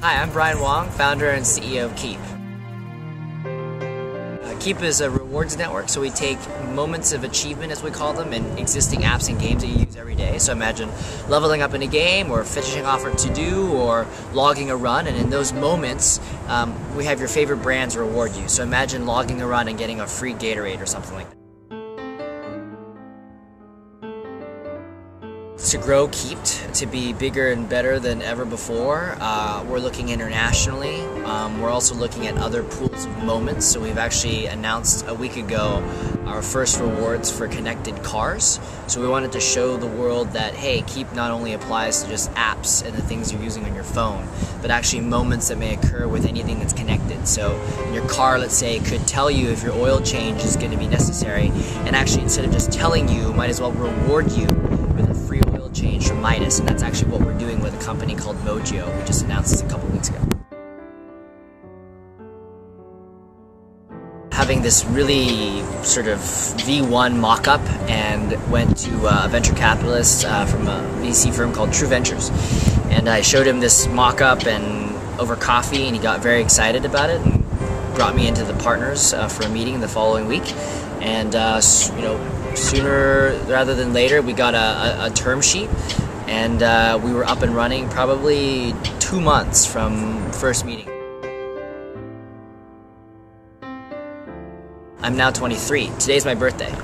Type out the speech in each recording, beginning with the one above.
Hi, I'm Brian Wong, founder and CEO of Kiip. Uh, Kiip is a rewards network, so we take moments of achievement, as we call them, in existing apps and games that you use every day. So imagine leveling up in a game, or finishing off a to-do, or logging a run, and in those moments, um, we have your favorite brands reward you. So imagine logging a run and getting a free Gatorade or something like that. To grow Keeped to be bigger and better than ever before. Uh, we're looking internationally. Um, we're also looking at other pools of moments. So we've actually announced a week ago our first rewards for connected cars. So we wanted to show the world that hey, Kiip not only applies to just apps and the things you're using on your phone, but actually moments that may occur with anything that's connected. So your car, let's say, could tell you if your oil change is going to be necessary, and actually instead of just telling you, might as well reward you change from Midas, and that's actually what we're doing with a company called Mojio. We just announced this a couple weeks ago. Having this really sort of V1 mock-up and went to uh, a venture capitalist uh, from a VC firm called True Ventures, and I showed him this mock-up and over coffee, and he got very excited about it and brought me into the partners uh, for a meeting the following week, and uh, you know sooner rather than later, we got a, a, a term sheet and uh, we were up and running probably two months from first meeting. I'm now 23. Today's my birthday.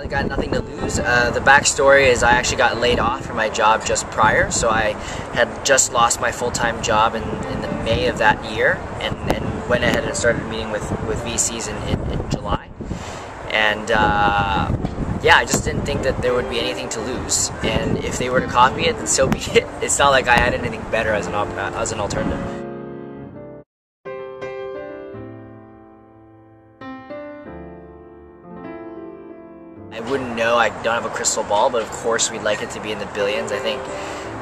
I got nothing to lose. Uh, the backstory is I actually got laid off from my job just prior, so I had just lost my full-time job in, in the May of that year, and, and went ahead and started meeting with, with VCs in, in, in July. And uh, yeah, I just didn't think that there would be anything to lose. And if they were to copy it, then so be it. It's not like I had anything better as an, as an alternative. I wouldn't know. I don't have a crystal ball, but of course we'd like it to be in the billions. I think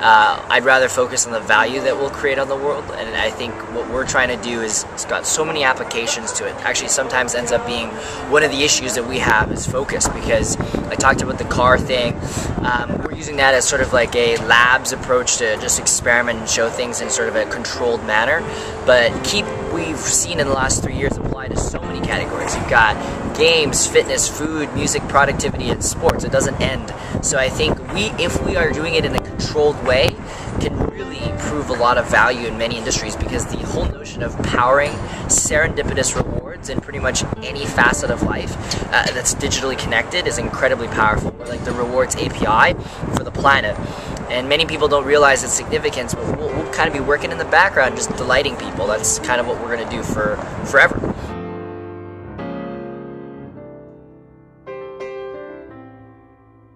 uh, I'd rather focus on the value that we'll create on the world, and I think what we're trying to do is it's got so many applications to it. Actually, sometimes ends up being one of the issues that we have is focus because I talked about the car thing. Um, we're using that as sort of like a labs approach to just experiment and show things in sort of a controlled manner. But Kiip we've seen in the last three years apply to so many categories. You've got games, fitness, food, music, productivity, and sports. It doesn't end. So I think we, if we are doing it in a controlled way can really prove a lot of value in many industries because the whole notion of powering serendipitous rewards in pretty much any facet of life uh, that's digitally connected is incredibly powerful. We're like the rewards API for the planet. And many people don't realize its significance, but we'll, we'll kind of be working in the background just delighting people. That's kind of what we're going to do for forever.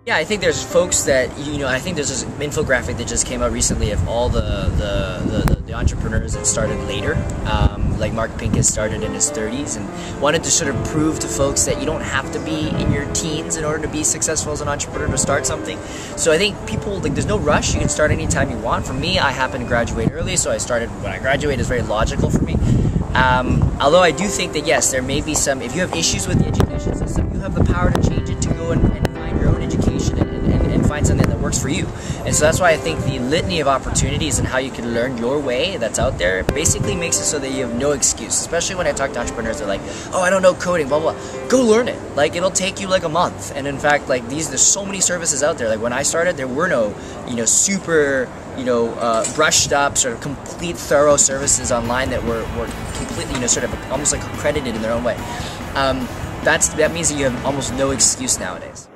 Yeah, I think there's folks that you know. I think there's this infographic that just came out recently of all the the, the, the entrepreneurs that started later. Um, like Mark Pincus started in his 30s and wanted to sort of prove to folks that you don't have to be in your teens in order to be successful as an entrepreneur to start something. So I think people like there's no rush. You can start anytime you want. For me, I happen to graduate early, so I started when I graduated. is very logical for me. Um, although I do think that yes, there may be some. If you have issues with the education system, you have the power to change it to go and, and works for you. And so that's why I think the litany of opportunities and how you can learn your way that's out there basically makes it so that you have no excuse. Especially when I talk to entrepreneurs, they're like, "Oh, I don't know coding, blah blah." Go learn it. Like it'll take you like a month. And in fact, like these, there's so many services out there. Like when I started, there were no, you know, super you know, uh, brushed up, sort of complete, thorough services online that were, were completely, you know, sort of almost like accredited in their own way. Um, that's that means that you have almost no excuse nowadays.